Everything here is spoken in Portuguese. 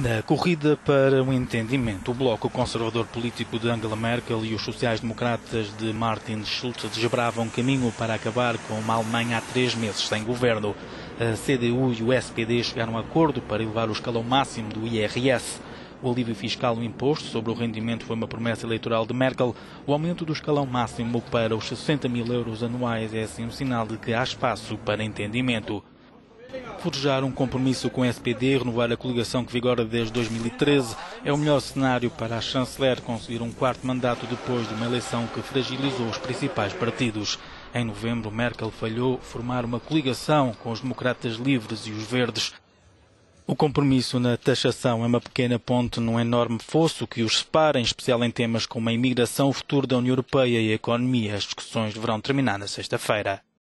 Na corrida para o entendimento, o bloco conservador político de Angela Merkel e os sociais-democratas de Martin Schulz desbravam caminho para acabar com uma Alemanha há três meses sem governo. A CDU e o SPD chegaram a acordo para elevar o escalão máximo do IRS. O alívio fiscal no imposto sobre o rendimento foi uma promessa eleitoral de Merkel. O aumento do escalão máximo para os 60 mil euros anuais é assim um sinal de que há espaço para entendimento. Forjar um compromisso com o SPD renovar a coligação que vigora desde 2013 é o melhor cenário para a chanceler conseguir um quarto mandato depois de uma eleição que fragilizou os principais partidos. Em novembro, Merkel falhou formar uma coligação com os democratas livres e os verdes. O compromisso na taxação é uma pequena ponte num enorme fosso que os separa, em especial em temas como a imigração, o futuro da União Europeia e a economia. As discussões deverão terminar na sexta-feira.